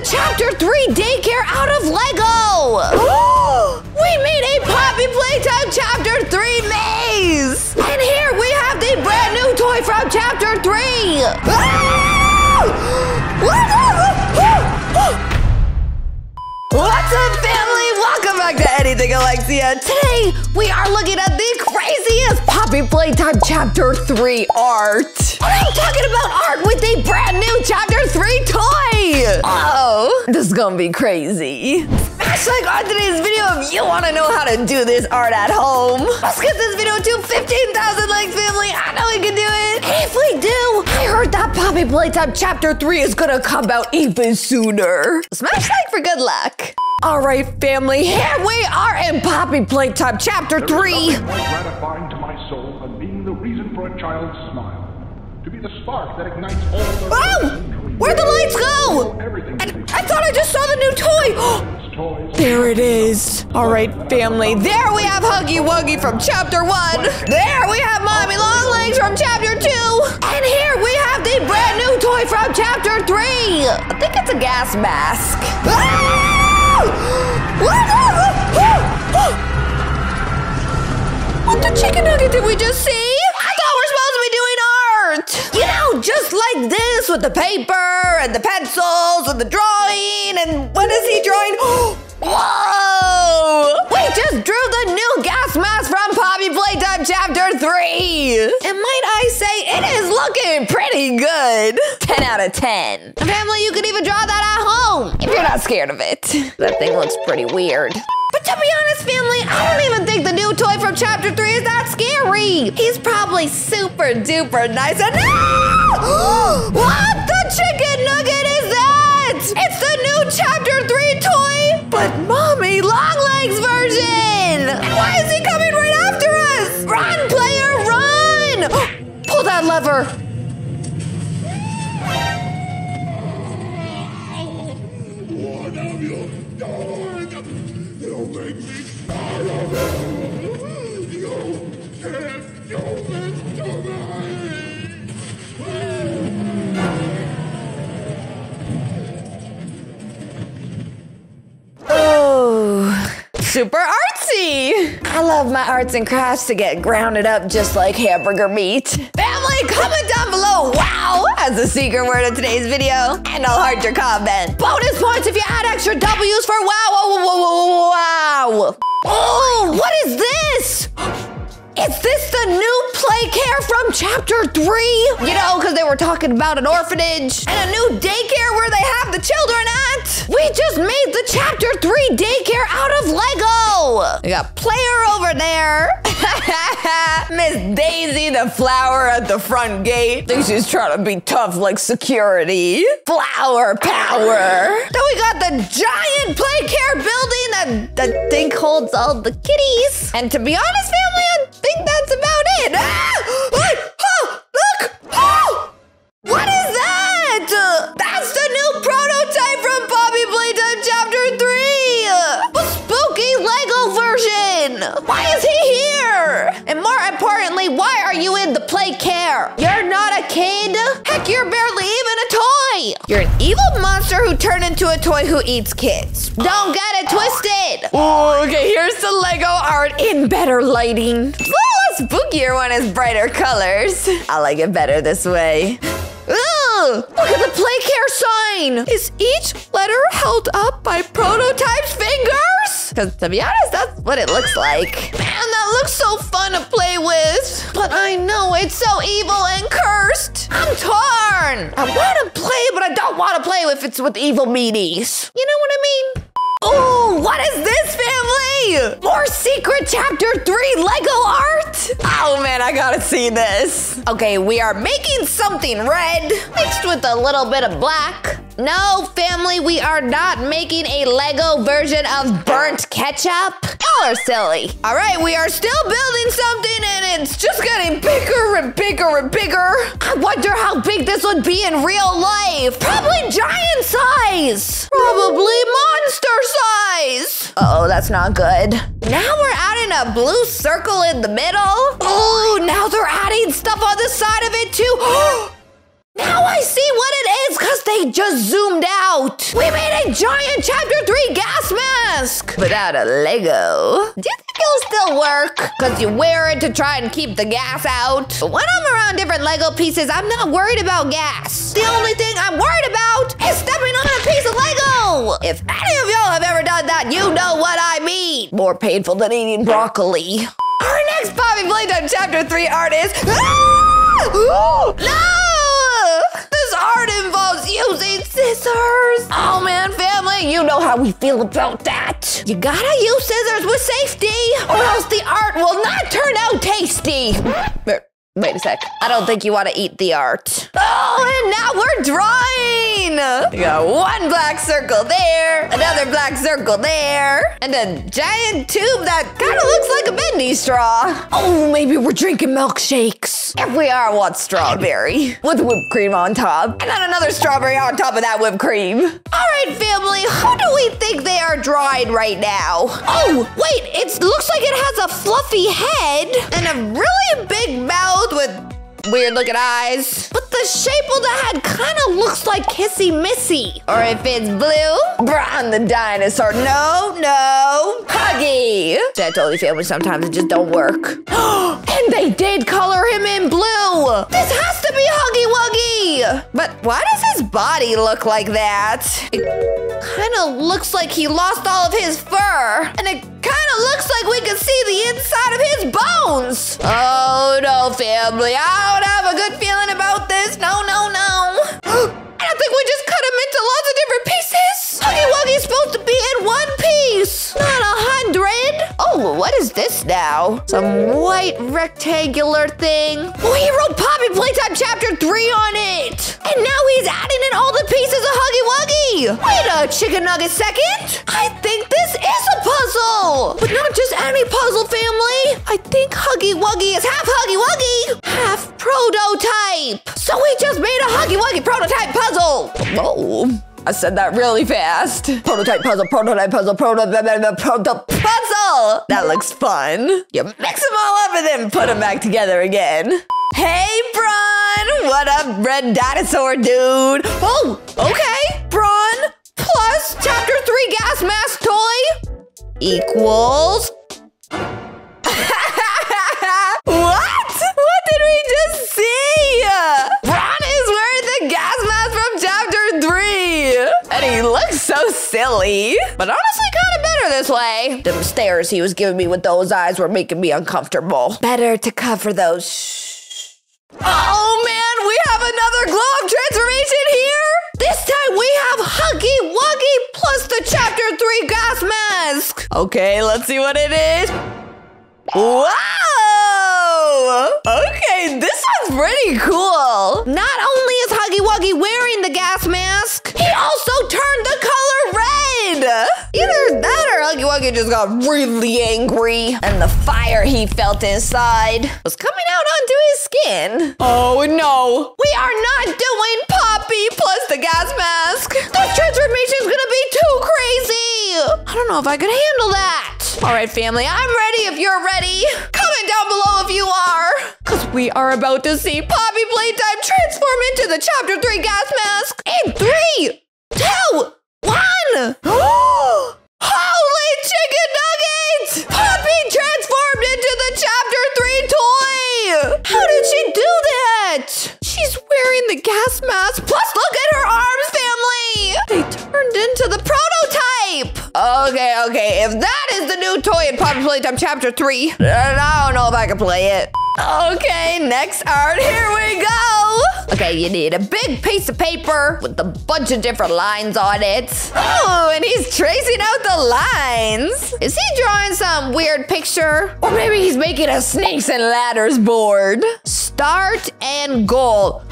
the Chapter 3 daycare out of Lego! we made a Poppy Playtime Chapter 3 maze! And here we have the brand new toy from Chapter 3! What's up, family? Welcome back to Anything Alexia. Today, we are looking at the craziest Poppy Playtime Chapter 3 art. I'm talking about art with a brand new Chapter 3 toy. Oh, this is gonna be crazy. Smash like on today's video if you want to know how to do this art at home. Let's get this video to 15,000 likes, family. I know we can do it. And if we do, I heard that Poppy Playtime Chapter 3 is gonna come out even sooner. Smash like for good luck. All right, family, here we are in Poppy Playtime Chapter 3. Nothing more gratifying to my soul than being the reason for a child's smile. To be the spark that ignites all hopes Oh! Where'd the lights go? Everything I, I thought I just saw the new toy. There it is. All right, family. There we have Huggy Wuggy from chapter one. There we have Mommy Longlegs from chapter two. And here we have the brand new toy from chapter three. I think it's a gas mask. Ah! What the chicken nugget did we just see? Like this with the paper and the pencils and the drawing. And what is he drawing? Whoa! We just drew the new gas mask from Poppy Playtime Chapter 3. And might I say, it is looking pretty good. 10 out of 10. Family, you could even draw that at home if you're not scared of it. That thing looks pretty weird. But to be honest, family, I don't even think the new toy from Chapter 3 is that scary. He's probably super duper nice and. No! what the chicken nugget is that? It's the new Chapter 3 toy, but Mommy Longlegs version. Why is he coming right after us? Run, player, run! Pull that lever. Super artsy. I love my arts and crafts to get grounded up just like hamburger meat. Family, comment down below wow as the secret word of today's video, and I'll heart your comment. Bonus points if you add extra W's for wow, wow, wow, wow, wow. Oh, what is this? Is this the new play care from chapter three? You know, because they were talking about an orphanage and a new daycare where they have the children at. We just made the chapter three daycare. We got player over there. Miss Daisy, the flower at the front gate. Thinks she's trying to be tough like security. Flower power. Then we got the giant play care building that that thing holds all the kitties. And to be honest, family, I think that's about it. Ah! Look! Oh! What is that? That's the new prototype you in the play care? You're not a kid? Heck, you're barely even a toy! You're an evil monster who turned into a toy who eats kids. Don't get it twisted! Oh, okay, here's the Lego art in better lighting. A little spookier when it's brighter colors. I like it better this way. Look at the play care sign! Is each letter held up by prototype's fingers? Because to be honest, that's what it looks like. Man, that looks so fun to play with. But I know it's so evil and cursed. I'm torn. I want to play, but I don't want to play if it's with evil meanies. You know what I mean? Oh, what is this, family? More secret chapter three Lego art? Oh man, I gotta see this. Okay, we are making something red mixed with a little bit of black. No, family, we are not making a Lego version of burnt ketchup. Y'all are silly. All right, we are still building something and it's just getting bigger and bigger and bigger. I wonder how big this would be in real life. Probably giant size. Probably monster size. Uh oh, that's not good. Now we're a blue circle in the middle. Oh, now they're adding stuff on the side of it too. Now I see what it is, because they just zoomed out. We made a giant chapter three gas mask, without a Lego. Do you think it'll still work? Cause you wear it to try and keep the gas out. But when I'm around different Lego pieces, I'm not worried about gas. The only thing I'm worried about is stepping on a piece of Lego. If any of y'all have ever done that, you know what I mean. More painful than eating broccoli. Our next Poppy Playtime Chapter 3 art is. Ah! no! Using scissors. Oh man, family, you know how we feel about that. You gotta use scissors with safety, or else the art will not turn out tasty. Wait a sec. I don't think you want to eat the art. Oh, and now we're drawing. Got one black circle there, another black circle there, and a giant tube that kind of looks like a bendy straw. Oh, maybe we're drinking milkshakes. If we are, what strawberry? With whipped cream on top. And then another strawberry on top of that whipped cream. All right, family, who do we think they are drawing right now? Oh, wait, it looks like it has a fluffy head and a really big mouth with weird looking eyes. But the shape of the head kind of looks like Kissy Missy. Or if it's blue, Bron the dinosaur. No, no, Huggy. See, I told you family sometimes it just don't work. and they did color him in blue. This has to be Huggy Wuggy. But why does his body look like that? It kind of looks like he lost all of his fur. And it kind of looks like we can see the inside of his bones. Oh no, family. I don't have a good feeling about this. No, no, no. I don't think we just cut him into lots of different pieces. Huggy Wuggy's supposed to be in one piece, not a hundred. Oh, what is this now? Some white rectangular thing. Oh, he wrote Poppy Playtime Chapter 3 on it. And now he's adding in all the pieces of Huggy Wuggy. Wait a chicken nugget second. I think this is a puzzle. But not any puzzle, family. I think Huggy Wuggy is half Huggy Wuggy, half prototype. So we just made a Huggy Wuggy prototype puzzle. Whoa. I said that really fast. Prototype puzzle, prototype puzzle, prototype prototype puzzle. That looks fun. You mix them all up and then put them back together again. Hey, Bron! What up, red dinosaur dude? Oh, okay. Bron plus chapter three gas mask toy equals. Silly. But honestly, kind of better this way. Them stares he was giving me with those eyes were making me uncomfortable. Better to cover those. Oh man, we have another glow up transformation here. This time we have Huggy Wuggy plus the chapter three gas mask. Okay, let's see what it is. Wow! Okay, this one's pretty cool. Not only is Huggy Wuggy wearing the gas Either that or Huggy Wuggy just got really angry, and the fire he felt inside was coming out onto his skin. Oh no! We are not doing Poppy plus the gas mask. This transformation's gonna be too crazy. I don't know if I could handle that. All right, family, I'm ready if you're ready. Comment down below if you are. Because we are about to see Poppy Playtime transform into the Chapter 3 gas mask in three, two, one. Holy chicken nuggets! Poppy transformed into the Chapter 3 toy! How did she do that? She's wearing the gas mask. Plus, look at her arms, family! They turned into the prototype! Okay, okay, if that is the new toy in Poppy Playtime Chapter 3, then I don't know if I can play it. Okay, next art, here we go! Okay, you need a big piece of paper with a bunch of different lines on it. Oh, and he's tracing out the lines. Is he drawing some weird picture? Or maybe he's making a snakes and ladders board. Start and goal.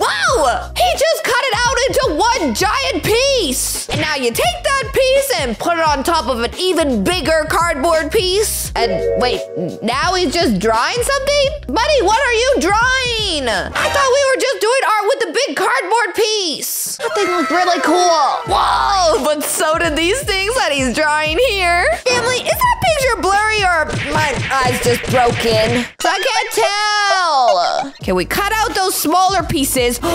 Wow! He just cut it out into one giant piece! And now you take that piece and put it on top of an even bigger cardboard piece. And wait, now he's just drawing something? Buddy, what are you drawing? I thought we were just doing art with the big cardboard piece. That thing looked really cool. Whoa, but so did these things that he's drawing here. Family, is that picture blurry or my eyes just broken? I can't tell. Okay, we cut out those smaller pieces.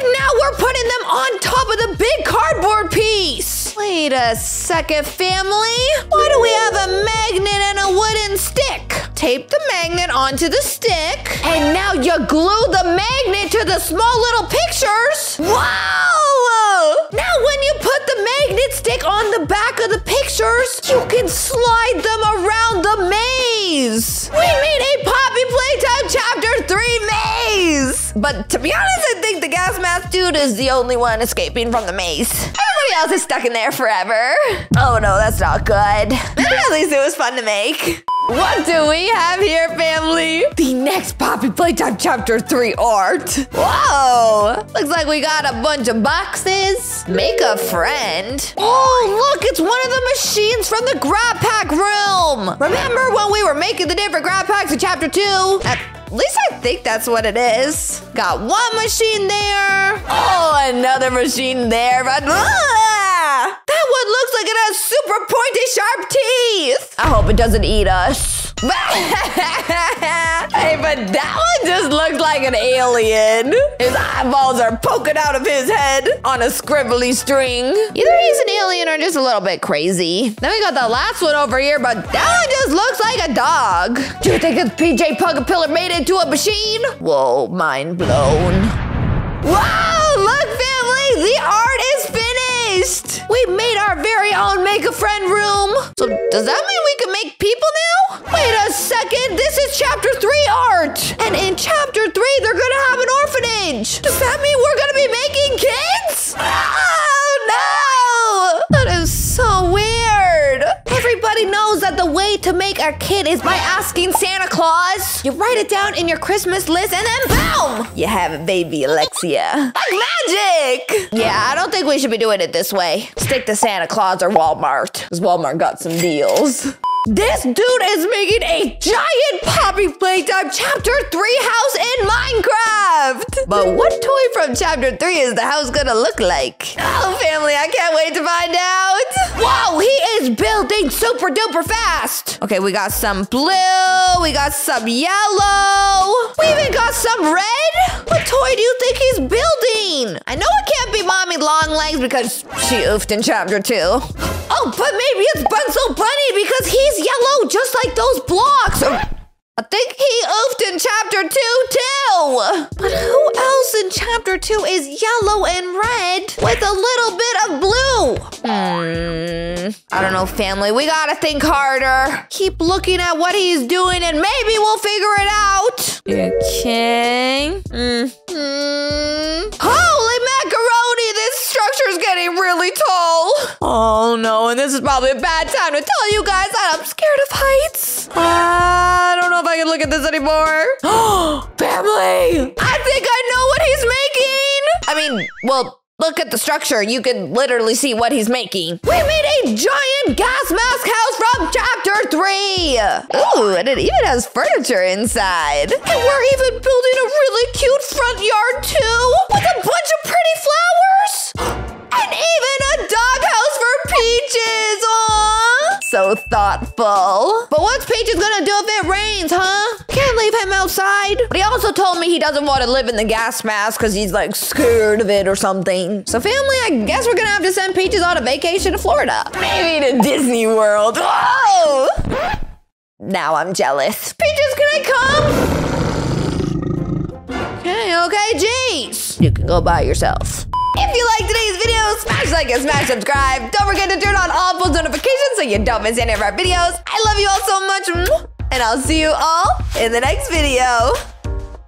And now we're putting them on top of the big cardboard piece. Wait a second, family. Why do we have a magnet and a wooden stick? Tape the magnet onto the stick, and now you glue the magnet to the small little pictures. Wow! Now when you put the magnet stick on the back of the pictures, you can slide them around the maze. We made a Poppy Playtime Chapter 3 maze! But to be honest, I think the gas mask dude is the only one escaping from the maze. Everybody else is stuck in there forever. Oh no, that's not good. At least it was fun to make. What do we have here, family? The next Poppy Playtime Chapter 3 art. Whoa! Looks like we got a bunch of boxes. Make a friend. Oh, look, it's one of the machines from the Grab Pack room. Remember when we were making the different Grab Packs in Chapter 2? At uh, least I think that's what it is. Got one machine there. Oh, another machine there. But ah! that one looks like it has super pointy, sharp teeth. I hope it doesn't eat us. hey, but that one just looks like an alien. His eyeballs are poking out of his head on a scribbly string. Either he's an alien or just a little bit crazy. Then we got the last one over here, but that one just looks like a dog. Do you think it's PJ Pugapillar made into a machine? Whoa, mind blown. Wow, look, family, the art is finished. We made our very own make a friend room. So does that mean we can make people now? Second, this is chapter three art. And in chapter three, they're gonna have an orphanage. Does that mean we're gonna be making kids? Oh no! That is so weird. Everybody knows that the way to make a kid is by asking Santa Claus. You write it down in your Christmas list and then boom! You have a baby, Alexia. Like magic! Yeah, I don't think we should be doing it this way. Stick to Santa Claus or Walmart. Because Walmart got some deals. This dude is making a giant Poppy Playtime Chapter 3 house in Minecraft! But what toy from Chapter 3 is the house gonna look like? Oh, family, I can't wait to find out! Whoa, he is building super duper fast! Okay, we got some blue, we got some yellow, we even got some red! What toy do you think he's building? I know it can't be Mommy Longlegs because she oofed in Chapter 2. Oh, but maybe it's Bunzo Bunny because he's yellow just like those blocks. I think he oofed in chapter two too. But who else in chapter two is yellow and red with a little bit of blue? Hmm. I don't know, family. We gotta think harder. Keep looking at what he's doing and maybe we'll figure it out. Okay. Mm-hmm. Holy macaroni! This structure's getting really Oh no, and this is probably a bad time to tell you guys that I'm scared of heights. Uh, I don't know if I can look at this anymore. Family! I think I know what he's making! I mean, well, Look at the structure. You can literally see what he's making. We made a giant gas mask house from chapter three. Ooh, and it even has furniture inside. And we're even building a really cute front yard too, with a bunch of pretty flowers. And even a doghouse for Peaches. Aww. So thoughtful. But what's Peaches gonna do if it rains, huh? Can't leave him outside. But he also told me he doesn't want to live in the gas mask because he's like scared of it or something. So family, I guess we're gonna have to send Peaches on a vacation to Florida. Maybe to Disney World. Whoa! Now I'm jealous. Peaches, can I come? Okay, okay, jeez. You can go by yourself. If you like today's video, smash like and smash subscribe. Don't forget to turn on all post notifications so you don't miss any of our videos. I love you all so much. And I'll see you all in the next video.